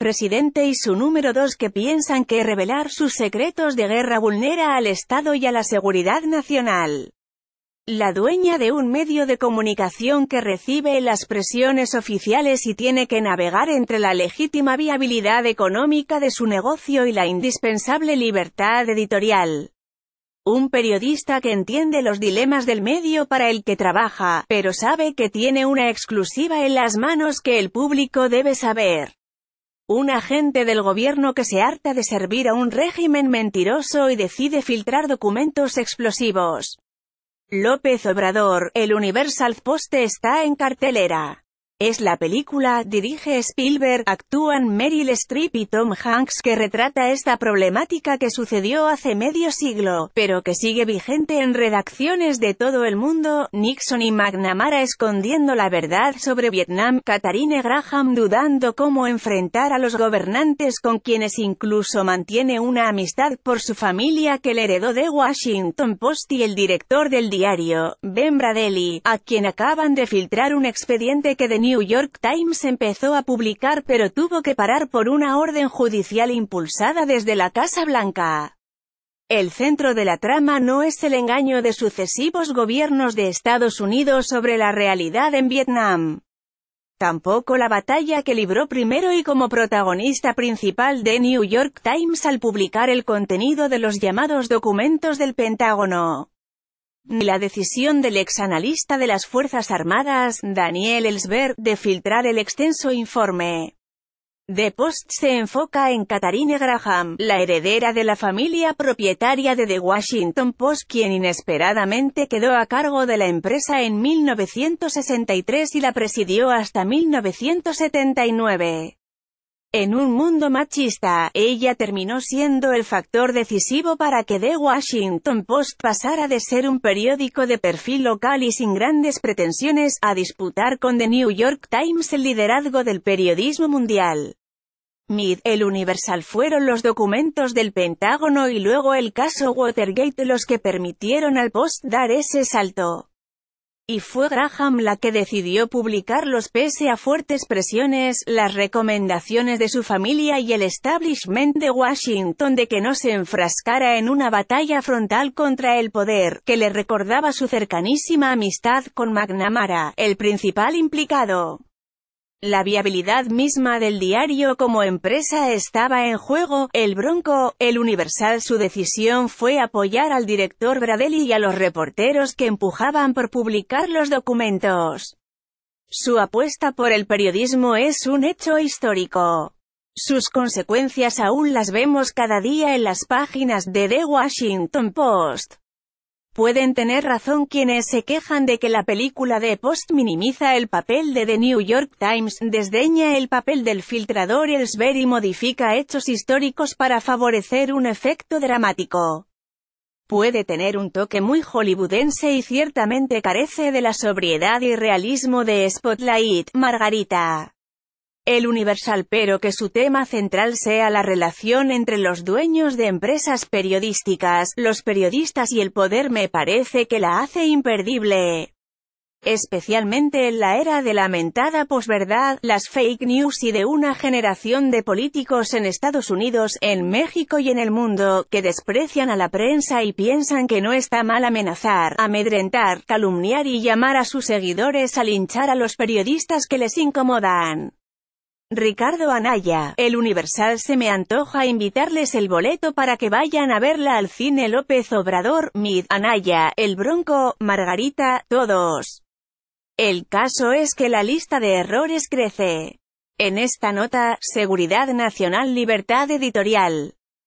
presidente y su número dos que piensan que revelar sus secretos de guerra vulnera al Estado y a la seguridad nacional. La dueña de un medio de comunicación que recibe las presiones oficiales y tiene que navegar entre la legítima viabilidad económica de su negocio y la indispensable libertad editorial. Un periodista que entiende los dilemas del medio para el que trabaja, pero sabe que tiene una exclusiva en las manos que el público debe saber. Un agente del gobierno que se harta de servir a un régimen mentiroso y decide filtrar documentos explosivos. López Obrador, el Universal Post está en cartelera. Es la película, dirige Spielberg, actúan Meryl Streep y Tom Hanks que retrata esta problemática que sucedió hace medio siglo, pero que sigue vigente en redacciones de todo el mundo, Nixon y McNamara escondiendo la verdad sobre Vietnam, Katharine Graham dudando cómo enfrentar a los gobernantes con quienes incluso mantiene una amistad por su familia que le heredó de Washington Post y el director del diario, Ben Bradley, a quien acaban de filtrar un expediente que de New York Times empezó a publicar pero tuvo que parar por una orden judicial impulsada desde la Casa Blanca. El centro de la trama no es el engaño de sucesivos gobiernos de Estados Unidos sobre la realidad en Vietnam. Tampoco la batalla que libró primero y como protagonista principal de New York Times al publicar el contenido de los llamados documentos del Pentágono ni la decisión del exanalista de las Fuerzas Armadas, Daniel Ellsberg, de filtrar el extenso informe. The Post se enfoca en Katharine Graham, la heredera de la familia propietaria de The Washington Post quien inesperadamente quedó a cargo de la empresa en 1963 y la presidió hasta 1979. En un mundo machista, ella terminó siendo el factor decisivo para que The Washington Post pasara de ser un periódico de perfil local y sin grandes pretensiones, a disputar con The New York Times el liderazgo del periodismo mundial. Mid, el Universal fueron los documentos del Pentágono y luego el caso Watergate los que permitieron al Post dar ese salto y fue Graham la que decidió publicarlos pese a fuertes presiones, las recomendaciones de su familia y el establishment de Washington de que no se enfrascara en una batalla frontal contra el poder, que le recordaba su cercanísima amistad con McNamara, el principal implicado. La viabilidad misma del diario como empresa estaba en juego, el Bronco, el Universal su decisión fue apoyar al director Bradley y a los reporteros que empujaban por publicar los documentos. Su apuesta por el periodismo es un hecho histórico. Sus consecuencias aún las vemos cada día en las páginas de The Washington Post. Pueden tener razón quienes se quejan de que la película de Post minimiza el papel de The New York Times, desdeña el papel del filtrador Ellsberg y modifica hechos históricos para favorecer un efecto dramático. Puede tener un toque muy hollywoodense y ciertamente carece de la sobriedad y realismo de Spotlight, Margarita el Universal pero que su tema central sea la relación entre los dueños de empresas periodísticas, los periodistas y el poder me parece que la hace imperdible. Especialmente en la era de la mentada posverdad, las fake news y de una generación de políticos en Estados Unidos, en México y en el mundo, que desprecian a la prensa y piensan que no está mal amenazar, amedrentar, calumniar y llamar a sus seguidores a linchar a los periodistas que les incomodan. Ricardo Anaya, El Universal se me antoja invitarles el boleto para que vayan a verla al cine López Obrador, Mid, Anaya, El Bronco, Margarita, todos. El caso es que la lista de errores crece. En esta nota, Seguridad Nacional Libertad Editorial.